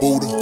Buddha.